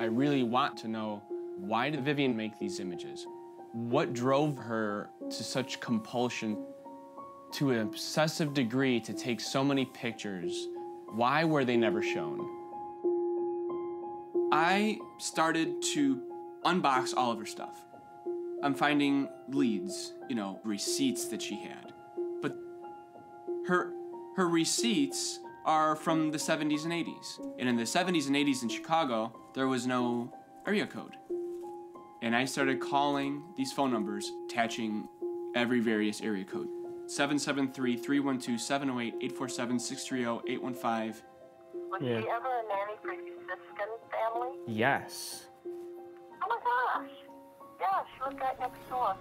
I really want to know why did Vivian make these images? What drove her to such compulsion, to an obsessive degree, to take so many pictures? Why were they never shown? I started to unbox all of her stuff. I'm finding leads, you know, receipts that she had. But her her receipts are from the 70s and 80s. And in the 70s and 80s in Chicago, there was no area code. And I started calling these phone numbers, attaching every various area code. 773-312-708-847-630-815. Was Yeah. she ever a nanny for your Siskin family? Yes. Oh my gosh. Yeah, she was right next door.